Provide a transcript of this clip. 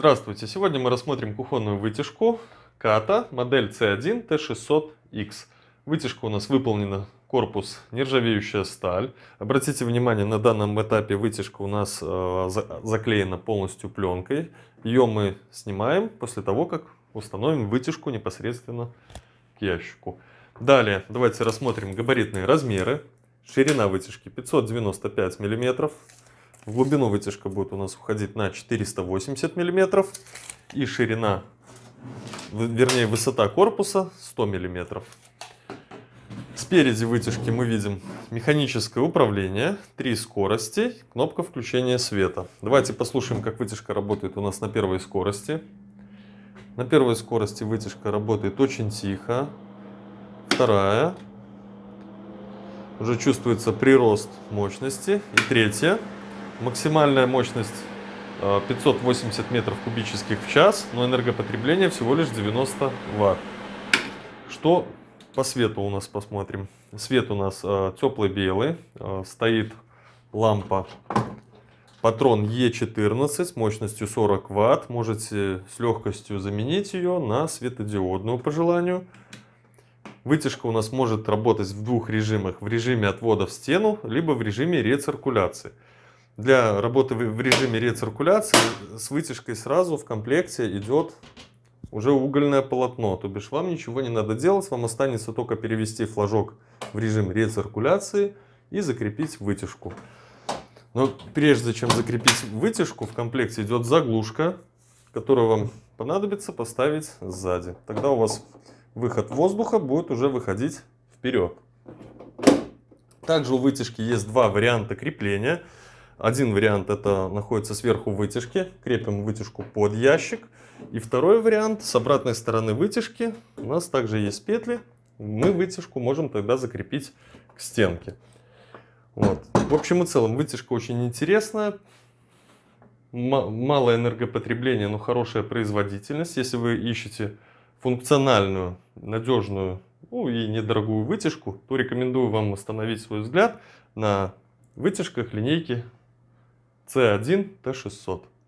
Здравствуйте! Сегодня мы рассмотрим кухонную вытяжку Ката модель C1 T600X. Вытяжка у нас выполнена корпус нержавеющая сталь. Обратите внимание, на данном этапе вытяжка у нас э, заклеена полностью пленкой. Ее мы снимаем после того, как установим вытяжку непосредственно к ящику. Далее давайте рассмотрим габаритные размеры. Ширина вытяжки 595 миллиметров. В глубину вытяжка будет у нас уходить на 480 мм. И ширина, вернее высота корпуса 100 мм. Спереди вытяжки мы видим механическое управление, три скорости, кнопка включения света. Давайте послушаем, как вытяжка работает у нас на первой скорости. На первой скорости вытяжка работает очень тихо. Вторая. Уже чувствуется прирост мощности. И третья. Максимальная мощность 580 э, метров кубических в час, но энергопотребление всего лишь 90 ватт. Что по свету у нас посмотрим. Свет у нас э, теплый белый, э, стоит лампа патрон E14 мощностью 40 ватт. Можете с легкостью заменить ее на светодиодную по желанию. Вытяжка у нас может работать в двух режимах. В режиме отвода в стену, либо в режиме рециркуляции. Для работы в режиме рециркуляции с вытяжкой сразу в комплекте идет уже угольное полотно. То бишь вам ничего не надо делать, вам останется только перевести флажок в режим рециркуляции и закрепить вытяжку. Но прежде чем закрепить вытяжку, в комплекте идет заглушка, которую вам понадобится поставить сзади. Тогда у вас выход воздуха будет уже выходить вперед. Также у вытяжки есть два варианта крепления. Один вариант это находится сверху вытяжки, крепим вытяжку под ящик. И второй вариант с обратной стороны вытяжки у нас также есть петли. Мы вытяжку можем тогда закрепить к стенке. Вот. В общем и целом вытяжка очень интересная. Малое энергопотребление, но хорошая производительность. Если вы ищете функциональную, надежную ну и недорогую вытяжку, то рекомендую вам остановить свой взгляд на вытяжках линейки C1 T600.